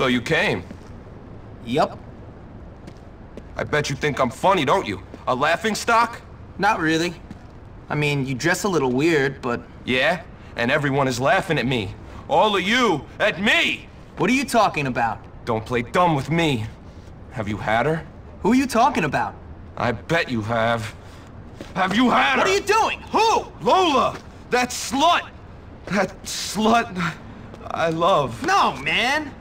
So you came. Yup. I bet you think I'm funny, don't you? A laughing stock? Not really. I mean, you dress a little weird, but... Yeah? And everyone is laughing at me. All of you, at me! What are you talking about? Don't play dumb with me. Have you had her? Who are you talking about? I bet you have. Have you had her? What are you doing? Who? Lola! That slut! That slut I love. No, man!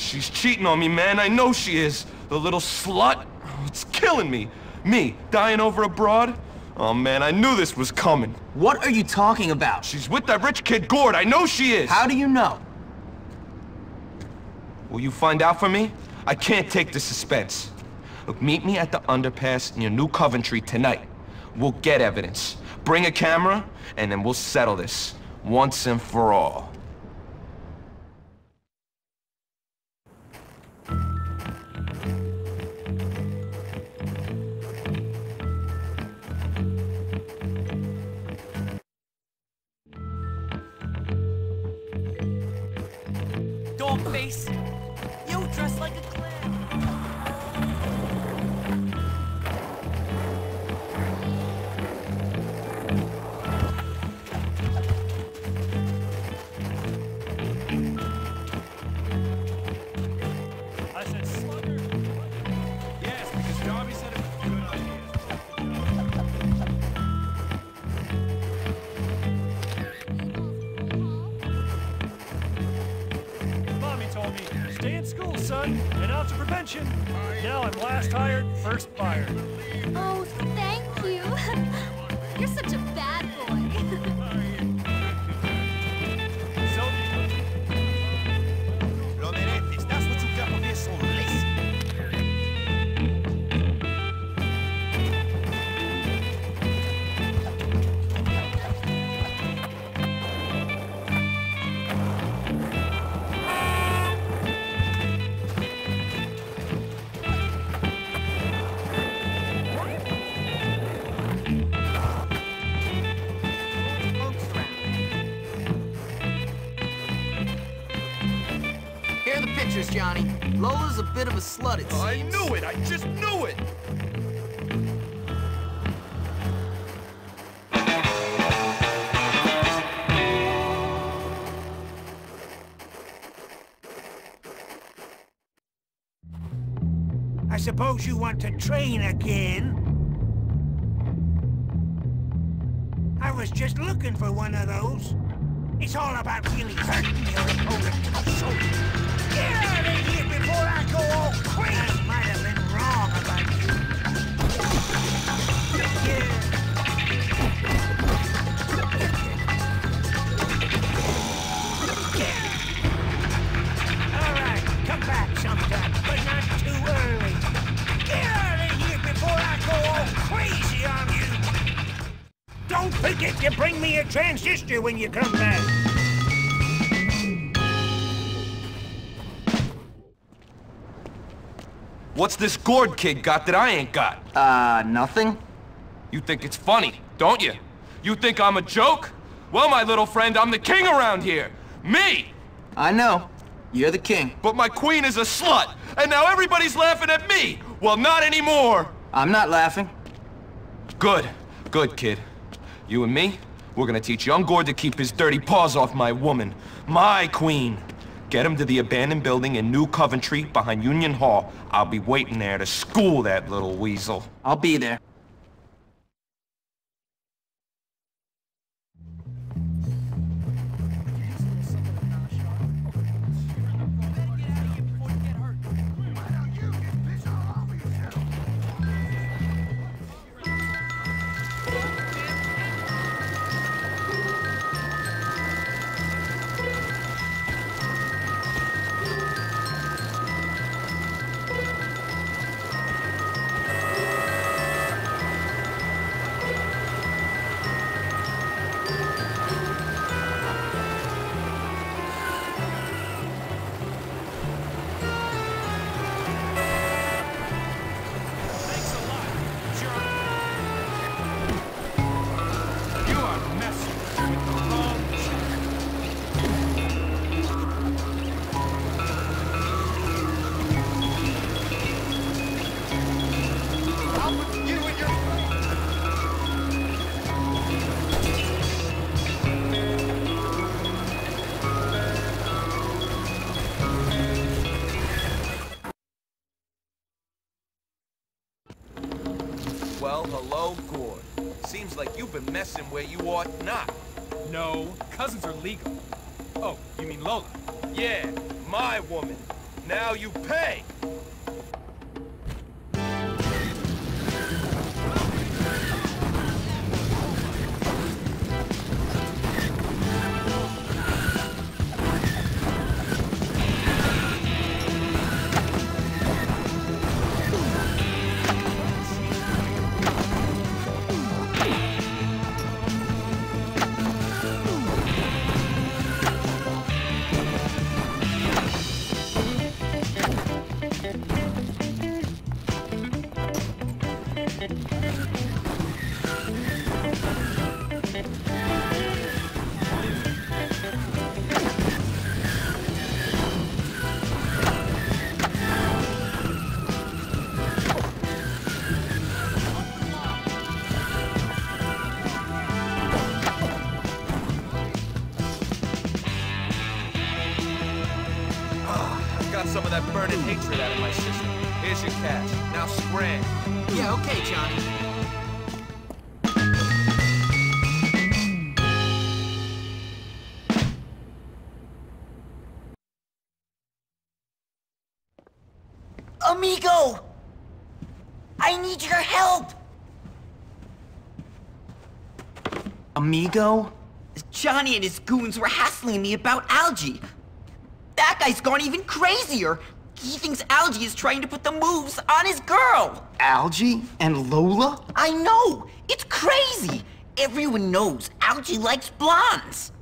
She's cheating on me, man. I know she is. The little slut. Oh, it's killing me. Me, dying over a broad? Oh, man, I knew this was coming. What are you talking about? She's with that rich kid Gord. I know she is. How do you know? Will you find out for me? I can't take the suspense. Look, meet me at the underpass near New Coventry tonight. We'll get evidence. Bring a camera, and then we'll settle this. Once and for all. Prevention. Now I'm last hired, first fired. Oh, Here the pictures, Johnny. Lola's a bit of a slut, it seems. I knew it! I just knew it! I suppose you want to train again? I was just looking for one of those. It's all about really hurting your opponent to the soul. Me a when you come back. What's this Gord kid got that I ain't got? Uh, nothing? You think it's funny, don't you? You think I'm a joke? Well, my little friend, I'm the king around here. Me! I know. You're the king. But my queen is a slut, and now everybody's laughing at me! Well, not anymore! I'm not laughing. Good. Good, kid. You and me, we're gonna teach young Gord to keep his dirty paws off my woman. My queen! Get him to the abandoned building in New Coventry behind Union Hall. I'll be waiting there to school that little weasel. I'll be there. Hello, Gord. Seems like you've been messing where you ought not. No, cousins are legal. Oh, you mean Lola? Yeah, my woman. Now you pay. Yeah, okay, Johnny. Amigo! I need your help! Amigo? Johnny and his goons were hassling me about Algie. That guy's gone even crazier. He thinks Algie is trying to put the moves on his girl. Algie and Lola? I know! It's crazy! Everyone knows Algie likes blondes.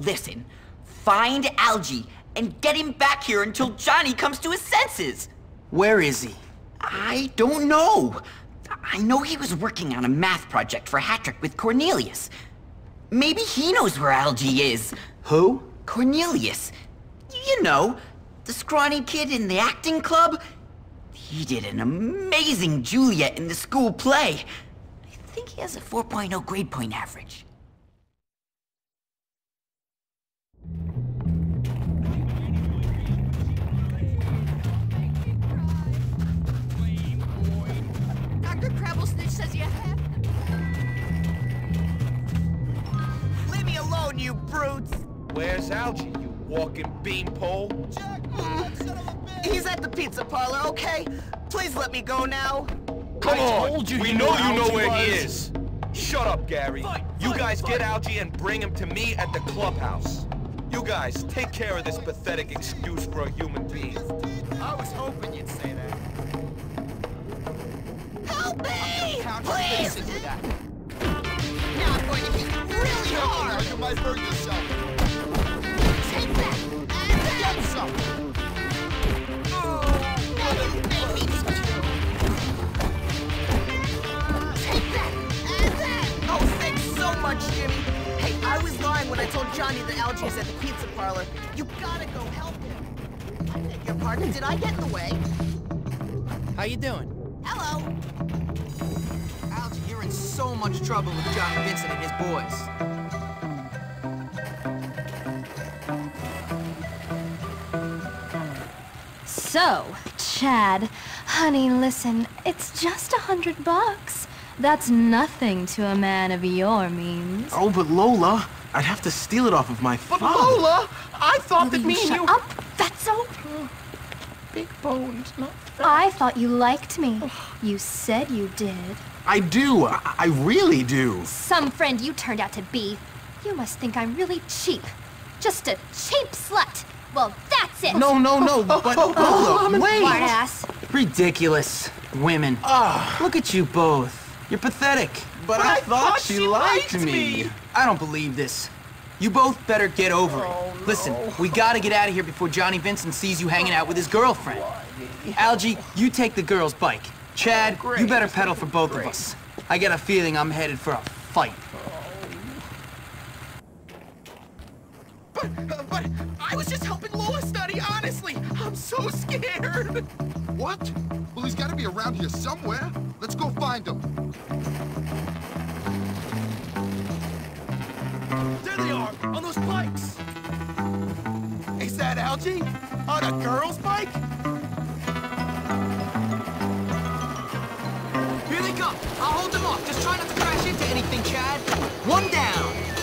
Listen, find Algie and get him back here until Johnny comes to his senses. Where is he? I don't know. I know he was working on a math project for Hattrick with Cornelius. Maybe he knows where Algie is. Who? Cornelius. You know, the scrawny kid in the acting club. He did an amazing Juliet in the school play. I think he has a 4.0 grade point average. Dr. Crabblesnitch says you have Leave me alone, you brutes! Where's Algie, you walking beanpole? He's at the pizza parlor, okay? Please let me go now. Come I on! told you we you know knew you know Algie where he is. Shut up, Gary. Fight, you fight, guys get fight. Algie and bring him to me at the clubhouse. You guys, take care of this pathetic excuse for a human being. I was hoping you'd say that. Help me! Please! listen to that. Now I'm going to hit you really hard! You might hurt yourself. Take that! And that! Get some. Oh, Jimmy. Hey, I was lying when I told Johnny that Algie is at the pizza parlor. You gotta go help him. I beg your pardon, did I get in the way? How you doing? Hello. Algie, you're in so much trouble with Johnny Vincent and his boys. So, Chad, honey, listen, it's just a hundred bucks. That's nothing to a man of your means. Oh, but Lola, I'd have to steal it off of my father. Lola, I thought Will you shut up, Fatso? Big bones, not I thought you liked me. You said you did. I do. I, I really do. Some friend you turned out to be. You must think I'm really cheap. Just a cheap slut. Well, that's it. No, no, no. But Lola, oh, wait. Smart ass. Ridiculous. Women. Oh. Look at you both. You're pathetic. But, I, thought, she, liked, me. I don't believe this. You both better get over it. Oh, Listen, we gotta get out of here before Johnny Vincent sees you hanging out with his girlfriend. Algie, you take the girl's bike. Chad, you better pedal for both of us. I get a feeling I'm headed for a fight. But, so scared. What? Well, he's got to be around here somewhere. Let's go find him. There they are, on those bikes. Is that Algie? On a girl's bike? Here they come. I'll hold him off. Just try not to crash into anything, Chad. One down.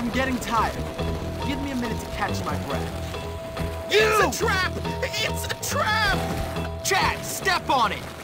I'm getting tired. Give me a minute to catch my breath. You! It's a trap! It's a trap! Chad, step on it!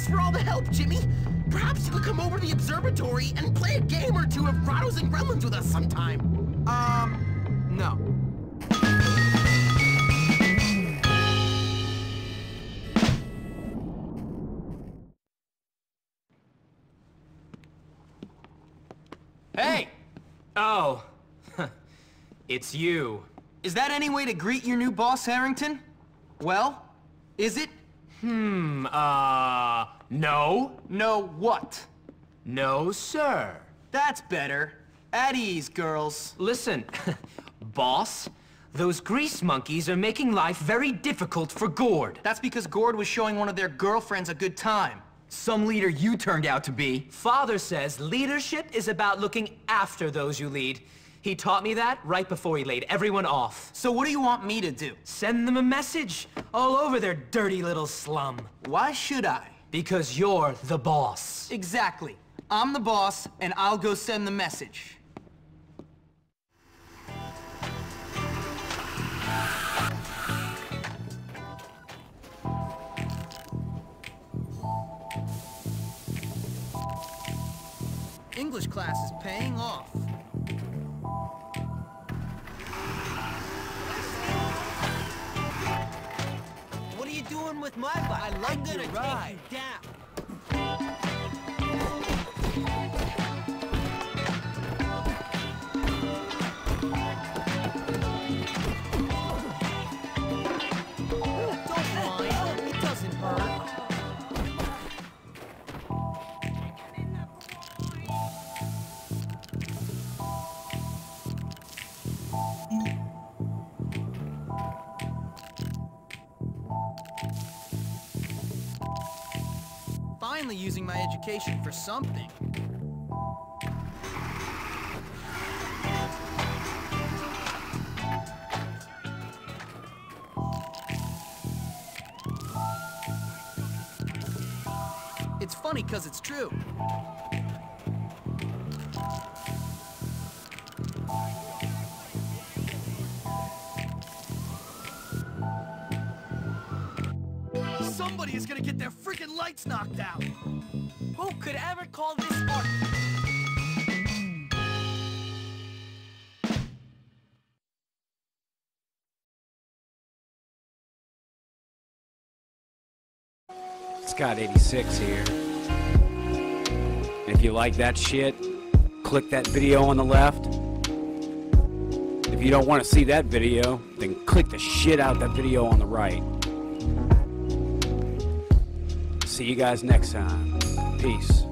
Thanks for all the help, Jimmy. Perhaps you could come over to the observatory and play a game or two of Grottos and Gremlins with us sometime. Um, no. Hey! Oh. it's you. Is that any way to greet your new boss, Harrington? Well, is it? Hmm, uh... No? No what? No, sir. That's better. At ease, girls. Listen, boss, those grease monkeys are making life very difficult for Gord. That's because Gord was showing one of their girlfriends a good time. Some leader you turned out to be. Father says leadership is about looking after those you lead. He taught me that right before he laid everyone off. So what do you want me to do? Send them a message all over their dirty little slum. Why should I? Because you're the boss. Exactly. I'm the boss, and I'll go send the message. English class is paying off. Doing with my bike? I like I'm gonna take you using my education for something. It's funny because it's true. Lights knocked out. Who could ever call this art? Scott86 here. If you like that shit, click that video on the left. If you don't want to see that video, then click the shit out that video on the right. See you guys next time. Peace.